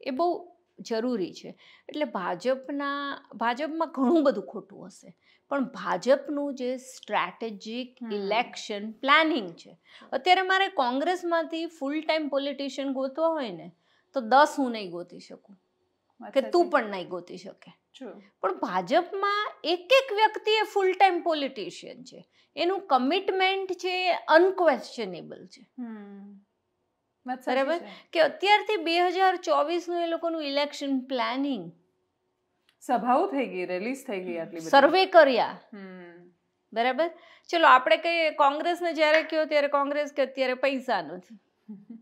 [SPEAKER 2] એ બહુ જરૂરી છે. એટલે ભાજપના ભાજપમાં ઘણું બધું ખોટું હશે. પણ ભાજપનું જે સ્ટ્રેટેજિક ઇલેક્શન પ્લાનિંગ છે. અત્યારે મારે કોંગ્રેસમાંથી ફૂલ ટાઈમ પોલિટિશિયન ગોતવા હોય ને તો દસ હું નહીં ગોતી શકું. કે તું પણ નહીં ગોતી શકે. પણ ભાજપમાં એક એક વ્યક્તિ એ ફૂલ ટાઈમ પોલિટિશિયન છે. એનું કમિટમેન્ટ છે અનક્વેશ્ચનેબલ છે. બરાબર? કે અત્યારથી બે હજાર ચોવીસનું એ લોકોનું ઇલેક્શન પ્લાનિંગ
[SPEAKER 1] સભાઓ થઈ ગઈ રેલીઝ થઈ ગઈ આટલી
[SPEAKER 2] સર્વે કર્યા.
[SPEAKER 1] હમ.
[SPEAKER 2] બરાબર? ચલો આપણે કહીએ કોંગ્રેસને જ્યારે કહો ત્યારે કોંગ્રેસ કે અત્યારે પૈસાનું નથી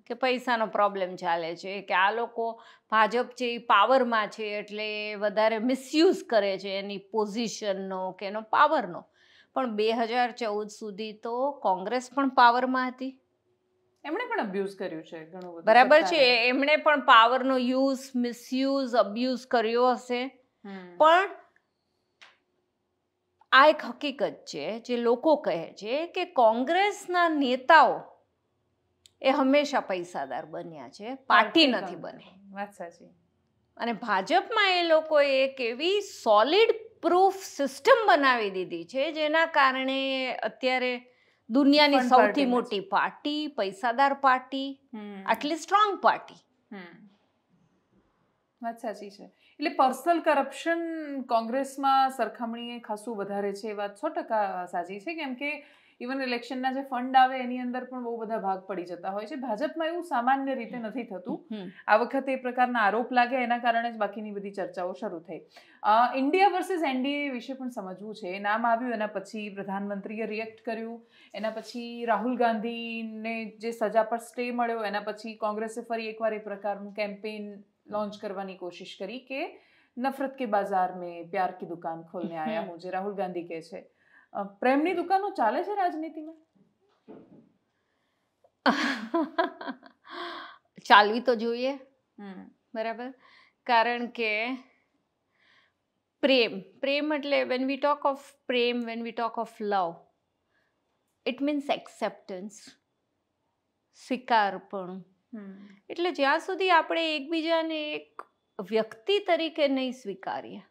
[SPEAKER 2] કે પૈસાનો પ્રોબ્લેમ ચાલે છે. કે આ લોકો ભાજપ છે એ પાવરમાં છે એટલે વધારે મિસયુઝ કરે છે એની પોઝિશનનો કે એનો પાવરનો પણ બે હજાર ચૌદ સુધી તો કોંગ્રેસ પણ પાવરમાં હતી.
[SPEAKER 1] એમણે પણ અબ્યુઝ કર્યું છે ઘણું બધું.
[SPEAKER 2] બરાબર છે એમણે પણ પાવરનો યુઝ મિસયુઝ અબ્યુઝ કર્યો હશે. પણ આ એક હકીકત છે જે લોકો કહે છે કે કોંગ્રેસના નેતાઓ એ હંમેશા પૈસાદાર બન્યા છે પાર્ટી નથી બની.
[SPEAKER 1] વાત સાચી.
[SPEAKER 2] અને ભાજપમાં એ લોકોએ એક એવી સોલિડ પ્રૂફ સિસ્ટમ બનાવી દીધી છે જેના કારણે અત્યારે દુનિયાની સૌથી મોટી પાર્ટી પૈસાદાર પાર્ટી આટલી સ્ટ્રોંગ પાર્ટી.
[SPEAKER 1] વાત સાચી છે. એટલે પર્સનલ કરપ્શન કોંગ્રેસમાં સરખામણીએ ખાસું વધારે છે એ વાત સો ટકા સાચી છે કેમ કે ઇવન ઇલેક્શનના જે ફંડ આવે એની અંદર પણ બહુ બધા ભાગ પડી જતા હોય છે. ભાજપમાં એવું સામાન્ય રીતે નથી થતું. આ વખતે એ પ્રકારના આરોપ લાગે એના કારણે જ બાકીની બધી ચર્ચાઓ શરૂ થઈ. ઇન્ડિયા વર્સિસ એનડીએ વિશે પણ સમજવું છે. નામ આવ્યું એના પછી પ્રધાનમંત્રીએ રિએક્ટ કર્યું. એના પછી રાહુલ ગાંધીને જે સજા પર સ્ટે મળ્યો એના પછી કોંગ્રેસે ફરી એકવાર એ પ્રકારનું કેમ્પેઇન લોન્ચ કરવાની કોશિશ કરી કે નફરત કે બાજાર મેં પ્યાર કી દુકાન ખોલને આયા હું જે રાહુલ ગાંધી કહે છે. પ્રેમની દુકાનો ચાલે છે રાજનીતિમાં?
[SPEAKER 2] ચાલવી તો જોઈએ. બરાબર? કારણ કે પ્રેમ પ્રેમ એટલે when we talk of Prem when we talk of love it means acceptance સ્વીકારપણું.
[SPEAKER 1] Hmm.
[SPEAKER 2] એટલે જ્યાં સુધી આપણે એકબીજાને એક વ્યક્તિ તરીકે નહીં સ્વીકારીએ.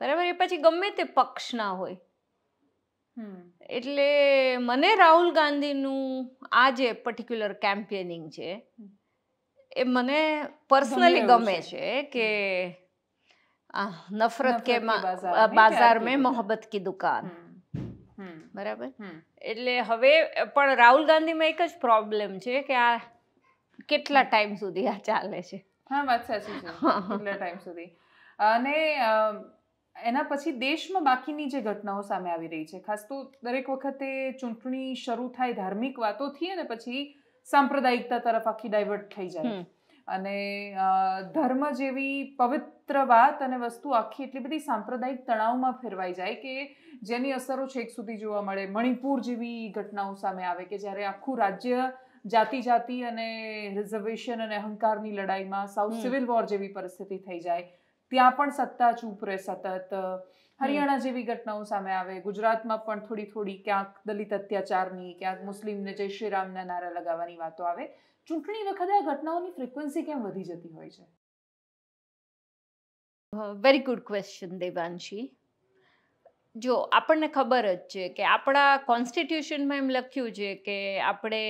[SPEAKER 2] બરાબર? એ પછી ગમે તે પક્ષના હોય. એટલે મને રાહુલ ગાંધીનું આ જે પર્ટિક્યુલર કેમ્પેનિંગ છે એ મને પર્સનલી
[SPEAKER 1] ગમે છે.
[SPEAKER 2] કે નફરત કે બાજાર મેં મોહબ્બત કી દુકાન. બરાબર? એટલે હવે પણ રાહુલ ગાંધીમાં એક જ પ્રોબ્લેમ છે કે આ કેટલા ટાઈમ સુધી આ ચાલે છે.
[SPEAKER 1] હા વાત સાચી છે. કેટલા ટાઈમ સુધી. અને એના પછી દેશમાં બાકીની જે ઘટનાઓ સામે આવી રહી છે ખાસ તો દરેક વખતે ચૂંટણી શરૂ થાય ધાર્મિક વાતોથી અને પછી સાંપ્રદાયિકતા તરફ આખી ડાયવર્ટ થઈ જાય. અને ધર્મ જેવી પવિત્ર વાત અને વસ્તુ આખી એટલી બધી સાંપ્રદાયિક તણાવમાં ફેરવાઈ જાય કે જેની અસરો છેક સુધી જોવા મળે. મણિપુર જેવી ઘટનાઓ સામે આવે કે જ્યારે આખું રાજ્ય જાતિ જાતિ અને રિઝર્વેશન અને અહંકારની લડાઈમાં સાઉથ સિવિલ વોર જેવી પરિસ્થિતિ થઈ જાય. ત્યાં પણ સત્તા ચૂપ રહે સતત. હરિયાણા જેવી ઘટનાઓ સામે આવે ગુજરાતમાં પણ થોડી થોડી ક્યાંક દલિત અત્યાચારની ક્યાંક મુસ્લિમને જય શ્રી રામના નારા લગાવવાની વાતો આવે. ચૂંટણી વખતે આ ઘટનાઓની ફ્રિકવન્સી કેમ વધી જતી હોય છે?
[SPEAKER 2] Very good question Devanshi. જો આપણને ખબર જ છે કે આપણા કોન્સ્ટિટ્યુશનમાં એમ લખ્યું છે કે આપણે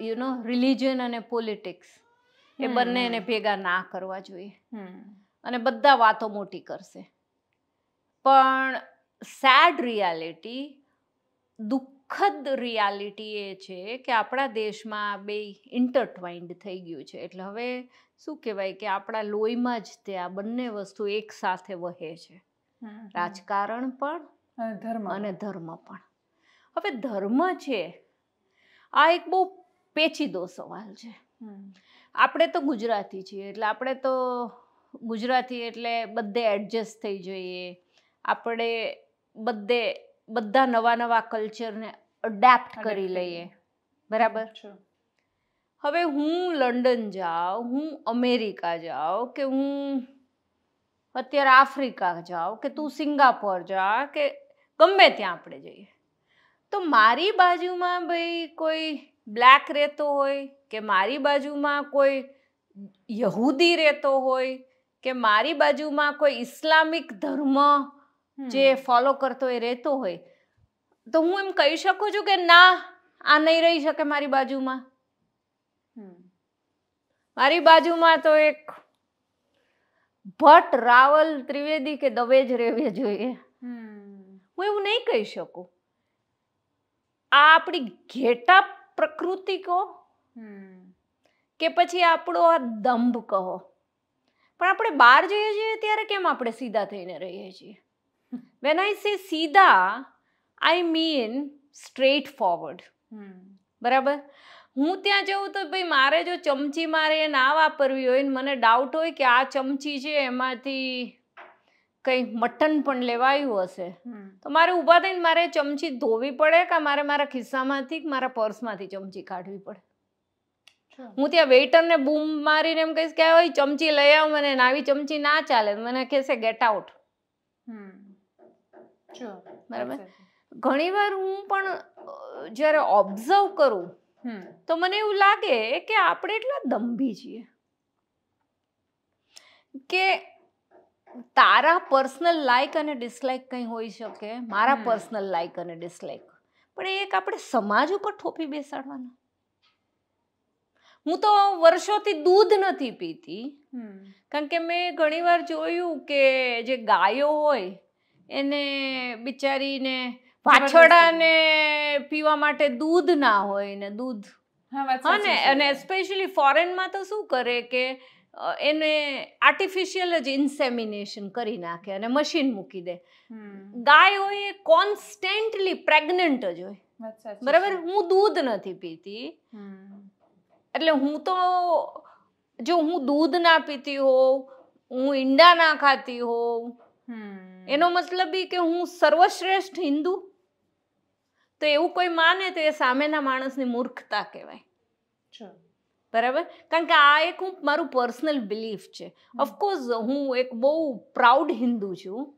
[SPEAKER 2] યુ નો રિલિજન અને પોલિટિક્સ એ બંને
[SPEAKER 1] એને
[SPEAKER 2] ભેગા ના કરવા જોઈએ. અને બધા વાતો મોટી કરશે. પણ સેડ રિયાલિટી દુઃખદ રિયાલિટી એ છે કે આપણા દેશમાં બે ઇન્ટરટ્વાઇન્ડ થઈ ગયું છે. એટલે હવે શું કહેવાય કે આપણા લોહીમાં જ તે આ બંને વસ્તુ એક સાથે વહે છે. રાજકારણ પણ
[SPEAKER 1] ધર્મ
[SPEAKER 2] અને ધર્મ પણ. હવે ધર્મ છે આ એક બહુ પેચીદો સવાલ છે. આપણે તો ગુજરાતી છીએ એટલે આપણે તો ગુજરાતી એટલે બધે એડજસ્ટ થઈ જઈએ આપણે બધે બધા નવા નવા કલ્ચરને અડેપ્ટ કરી લઈએ. બરાબર. હવે હું લંડન જાઉં હું અમેરિકા જાઉં કે હું અત્યારે આફ્રિકા જાઉં કે તું સિંગાપોર જા કે ગમે ત્યાં આપણે જઈએ તો મારી બાજુમાં ભાઈ કોઈ બ્લેક રહેતો હોય કે મારી બાજુમાં કોઈ યહૂદી રહેતો હોય કે મારી બાજુમાં કોઈ ઇસ્લામિક ધર્મ જે ફોલો કરતો એ રહેતો હોય તો હું એમ કહી શકું છું કે ના આ નહીં રહી શકે મારી બાજુમાં. મારી બાજુમાં તો એક ભટ્ટ રાવલ ત્રિવેદી કે દવે જ રહેવી જોઈએ. હું એવું નહીં કહી શકું. આ આપણી ઘેટા પ્રકૃતિ કહો કે પછી આપણો આ દંભ કહો. પણ આપણે બહાર જઈએ છીએ ત્યારે કેમ આપણે સીધા થઈને રહીએ છીએ? વેન આઈ સે સીધા આઈ મીન સ્ટ્રેટ ફોરવર્ડ બરાબર? હું ત્યાં જઉં તો ભાઈ મારે જો ચમચી મારે ના વાપરવી હોય ને મને ડાઉટ હોય કે આ ચમચી છે એમાંથી કંઈ મટન પણ લેવાયું હશે. તો મારે ઊભા થઈને મારે ચમચી ધોવી પડે કે મારે મારા ખિસ્સામાંથી કે મારા પર્સમાંથી ચમચી કાઢવી પડે. હું ત્યાં વેઇટરને બૂમ મારીને એમ કહીશ કે ઓય ચમચી લઈ આવ મને નાવી ચમચી ના ચાલે. મને કહેશે ગેટ આઉટ બરાબર. ઘણીવાર હું પણ જ્યારે ઓબ્ઝર્વ કરું તો મને એવું લાગે કે આપણે એટલા દંભી છીએ. કે તારા પર્સનલ લાઈક અને ડિસલાઈક કંઈ હોઈ શકે મારા પર્સનલ લાઈક અને ડિસલાઈક પણ એક આપણે સમાજ ઉપર થોપી બેસાડવાના. હું તો વર્ષોથી દૂધ નથી પીતી. કારણ કે મેં ઘણીવાર જોયું કે જે ગાયો હોય એને બિચારીને વાછરડાને પીવા માટે દૂધ ના હોય ને દૂધ.
[SPEAKER 1] હા સાચી
[SPEAKER 2] ને અને સ્પેશિયલી ફોરેનમાં તો શું કરે કે એને આર્ટિફિશિયલ જ ઇન્સેમિનેશન કરી નાખે અને મશીન મૂકી દે. ગાય હોય એ કોન્સ્ટન્ટલી પ્રેગ્નન્ટ જ હોય. બરાબર? હું દૂધ નથી પીતી. એટલે હું તો જો હું દૂધ ના પીતી હોઉં હું ઈંડા ના ખાતી હોઉં એનો મતલબ એ કે હું સર્વશ્રેષ્ઠ હિન્દુ? તો એવું કોઈ માને તો એ સામેના માણસની મૂર્ખતા કહેવાય. બરાબર? કારણ કે આ એક હું મારું પર્સનલ બિલીફ છે. ઓફકોર્સ હું એક બહુ પ્રાઉડ હિન્દુ છું.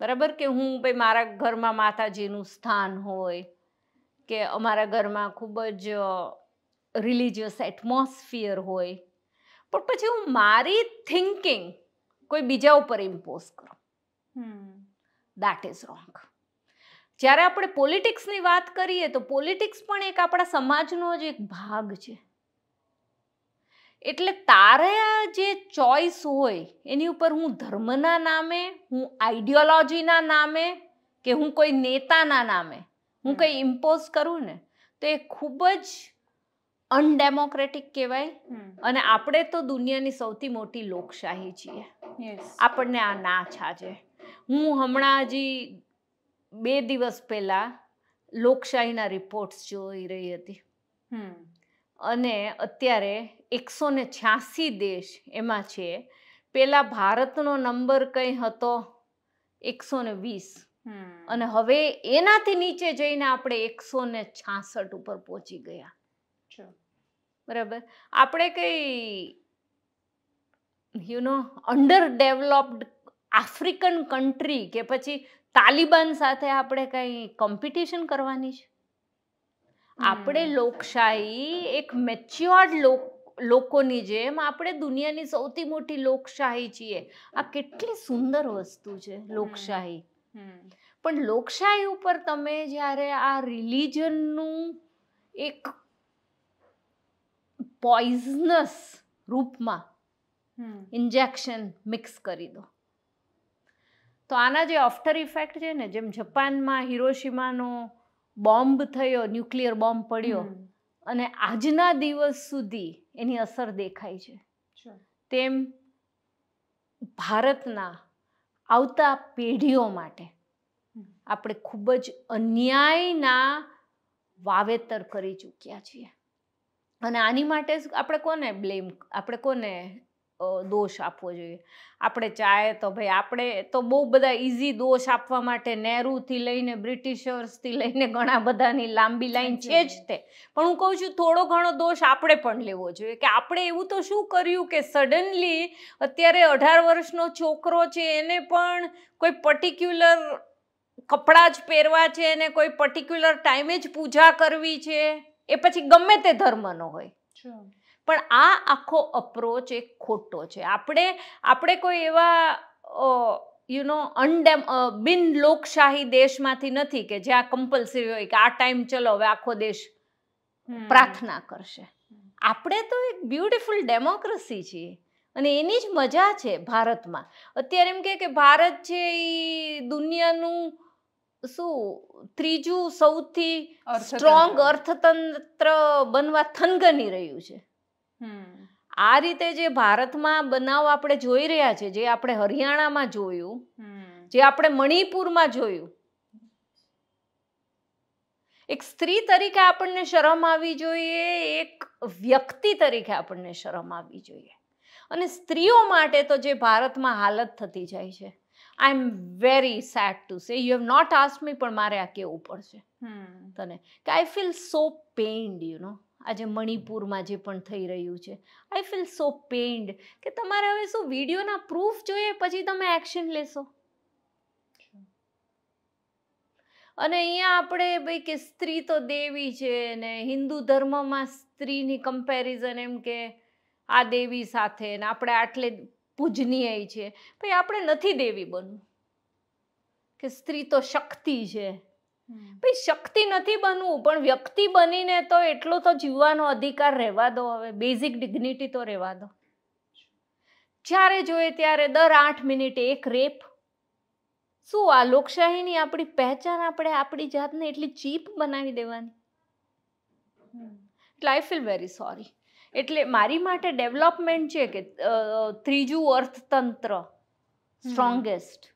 [SPEAKER 2] બરાબર? કે હું ભાઈ મારા ઘરમાં માતાજીનું સ્થાન હોય કે અમારા ઘરમાં ખૂબ જ રિલિજિયસ એટમોસ્ફિયર હોય. પણ પછી હું મારી થિંકિંગ કોઈ બીજા ઉપર ઇમ્પોઝ કરું.
[SPEAKER 1] હમ.
[SPEAKER 2] દેટ ઇઝ રોંગ જ્યારે આપણે પોલિટિક્સની વાત કરીએ તો પોલિટિક્સ પણ એક આપણા સમાજનો જ એક ભાગ છે. એટલે તારે જે ચોઈસ હોય એની ઉપર હું ધર્મના નામે હું આઈડિયોલોજીના નામે કે હું કોઈ નેતાના નામે હું કંઈ ઇમ્પોઝ કરું ને તો એ ખૂબ જ અનડેમોક્રેટિક કહેવાય. અને આપણે તો દુનિયાની સૌથી મોટી લોકશાહી છીએ. આપણને આ ના છાજે. હું હમણાં હજી બે દિવસ પહેલાં લોકશાહીના રિપોર્ટ્સ જોઈ રહી હતી. અને અત્યારે એકસો ને છ્યાસી દેશ એમાં છે. પહેલાં ભારતનો નંબર કંઈ હતો? એકસો ને વીસ.
[SPEAKER 1] હમ.
[SPEAKER 2] અને હવે એનાથી નીચે જઈને આપણે એકસો ને છાસઠ ઉપર પહોંચી ગયા. બરાબર? આપણે કંઈ you know underdeveloped African country કે પછી તાલિબાન સાથે આપણે કંઈ કોમ્પિટિશન કરવાની છે? આપણે લોકશાહી એક મેચ્યોર્ડ લોક લોકોની જેમ આપણે દુનિયાની સૌથી મોટી લોકશાહી છીએ. આ કેટલી સુંદર વસ્તુ છે લોકશાહી.
[SPEAKER 1] હમ.
[SPEAKER 2] પણ લોકશાહી ઉપર તમે જ્યારે આ રિલિજનનું એક પોઈઝનસ રૂપમાં ઇન્જેક્શન મિક્સ કરી દો. તો આના જે આફ્ટર ઇફેક્ટ છે ને જેમ જપાનમાં હિરોશિમાનો બોમ્બ થયો ન્યુક્લિયર બોમ્બ પડ્યો અને આજના દિવસ સુધી એની અસર દેખાય છે. તેમ ભારતના આવતા પેઢીઓ માટે આપણે ખૂબ જ અન્યાયના વાવેતર કરી ચૂક્યા છીએ. અને આની માટે જ આપણે કોને બ્લેમ આપણે કોને દોષ આપવો જોઈએ? આપણે ચાહે તો ભાઈ આપણે તો બહુ બધા ઇઝી દોષ આપવા માટે નહેરુથી લઈને બ્રિટિશર્સથી લઈને ઘણા બધાની લાંબી લાઈન છે જ તે. પણ હું કહું છું થોડો ઘણો દોષ આપણે પણ લેવો જોઈએ કે આપણે એવું તો શું કર્યું કે સડનલી અત્યારે અઢાર વર્ષનો છોકરો છે એને પણ કોઈ પર્ટિક્યુલર કપડાં જ પહેરવા છે અને કોઈ પર્ટિક્યુલર ટાઈમે જ પૂજા કરવી છે? એ પછી ગમે તે ધર્મનો હોય. પણ આ આખો અપ્રોચ એક ખોટો છે. આપણે આપણે કોઈ એવા યુ નો અનડેમ બિન લોકશાહી દેશમાંથી નથી કે જ્યાં કમ્પલસરી હોય કે આ ટાઈમ ચલો હવે આખો દેશ પ્રાર્થના કરશે. આપણે તો એક બ્યુટિફુલ ડેમોક્રેસી છીએ. અને એની જ મજા છે ભારતમાં. અત્યારે એમ કે ભારત છે એ દુનિયાનું શું ત્રીજું સૌથી સ્ટ્રોંગ અર્થતંત્ર બનવા થનગની રહ્યું છે. આ રીતે જે ભારતમાં બનાવ આપણે જોઈ રહ્યા છે જે આપણે હરિયાણામાં જોયું જે આપણે મણિપુરમાં જોયું એક સ્ત્રી તરીકે આપણને શરમ આવી જોઈએ એક વ્યક્તિ તરીકે આપણને શરમ આવવી જોઈએ. અને સ્ત્રીઓ માટે તો જે ભારતમાં હાલત થતી જાય છે I am very sad to say you have not ask me પણ મારે આ કહેવું પડશે? તને. કે I feel so પેઇન્ડ you know આજે મણિપુરમાં જે પણ થઈ રહ્યું છે આઈ ફીલ સો પેઇન્ડ કે તમારે હવે શું વિડીયોના પ્રૂફ જોઈએ પછી તમે એક્શન લેશો? અને અહીંયા આપણે ભાઈ કે સ્ત્રી તો દેવી છે ને હિન્દુ ધર્મમાં સ્ત્રીની કમ્પેરિઝન એમ કે આ દેવી સાથે ને આપણે આટલે પૂજનીય છે. ભાઈ આપણે નથી દેવી બનવું. કે સ્ત્રી તો શક્તિ છે. ભાઈ શક્તિ નથી બનવું પણ વ્યક્તિ બનીને તો એટલો તો જીવવાનો અધિકાર રહેવા દો હવે. બેઝિક ડિગ્નિટી તો રહેવા દો. જ્યારે જોઈએ ત્યારે દર આઠ મિનિટે એક રેપ. શું આ લોકશાહીની આપણી પહેચાન આપણે આપણી જાતને એટલી ચીપ બનાવી દેવાની? એટલે આઈ ફીલ વેરી સોરી એટલે મારી માટે ડેવલપમેન્ટ છે કે ત્રીજું અર્થતંત્ર સ્ટ્રોંગેસ્ટ.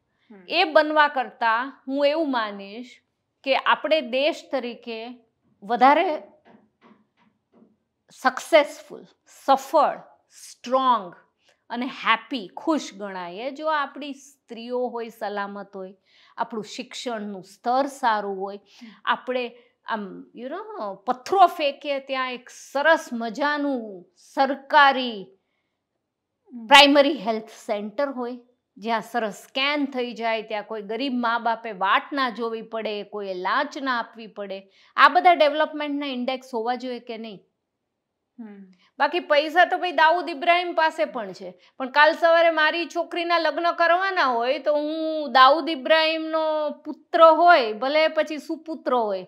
[SPEAKER 2] એ બનવા કરતાં હું એવું માનીશ કે આપણે દેશ તરીકે વધારે સક્સેસફુલ સફળ સ્ટ્રોંગ અને હેપી ખુશ ગણાઈએ જો આપણી સ્ત્રીઓ હોય સલામત હોય આપણું શિક્ષણનું સ્તર સારું હોય આપણે આમ યુ નો પથ્થરો ફેંકે ત્યાં એક સરસ મજાનું સરકારી પ્રાઇમરી હેલ્થ સેન્ટર હોય જ્યાં સરસ સ્કેન થઈ જાય ત્યાં કોઈ ગરીબ મા બાપે વાટ ના જોવી પડે કોઈએ લાંચ ના આપવી પડે. આ બધા ડેવલપમેન્ટના ઇન્ડેક્સ હોવા જોઈએ કે નહીં? બાકી પૈસા તો ભાઈ દાઉદ ઇબ્રાહીમ પાસે પણ છે. પણ કાલ સવારે મારી છોકરીના લગ્ન કરવાના હોય તો હું દાઉદ ઇબ્રાહિમનો પુત્ર હોય ભલે પછી સુપુત્ર હોય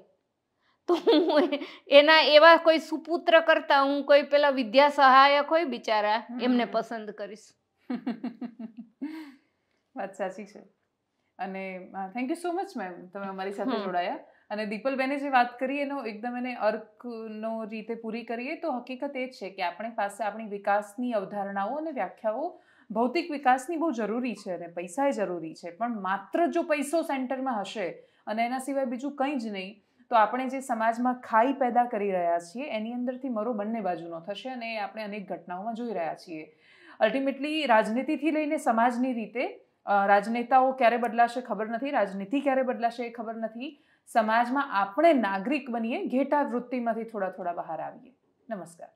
[SPEAKER 2] તો હું એના એવા કોઈ સુપુત્ર કરતા હું કોઈ પેલા વિદ્યા સહાયક હોય બિચારા એમને પસંદ કરીશ.
[SPEAKER 1] વાત સાચી છે. અને thank you so much ma'am તમે અમારી સાથે જોડાયા. અને દીપલબેને જે વાત કરી એનો એકદમ એને અર્કનો રીતે પૂરી કરીએ તો હકીકત એ જ છે કે આપણે પાસે આપણી વિકાસની અવધારણાઓ અને વ્યાખ્યાઓ ભૌતિક વિકાસની બહુ જરૂરી છે અને પૈસા એ જરૂરી છે. પણ માત્ર જો પૈસો સેન્ટરમાં હશે અને એના સિવાય બીજું કંઈ જ નહીં તો આપણે જે સમાજમાં ખાઈ પેદા કરી રહ્યા છીએ, એની અંદરથી મરો બંને બાજુનો થશે અને આપણે અનેક ઘટનાઓમાં જોઈ રહ્યા છીએ. અલ્ટિમેટલી રાજનીતિથી લઈને સમાજની રીતે રાજનેતાઓ ક્યારે બદલાશે ખબર નથી, રાજનીતિ ક્યારે બદલાશે એ ખબર નથી. સમાજમાં આપણે નાગરિક બનીએ ઘેટા વૃત્તિમાંથી થોડા થોડા બહાર આવીએ. નમસ્કાર.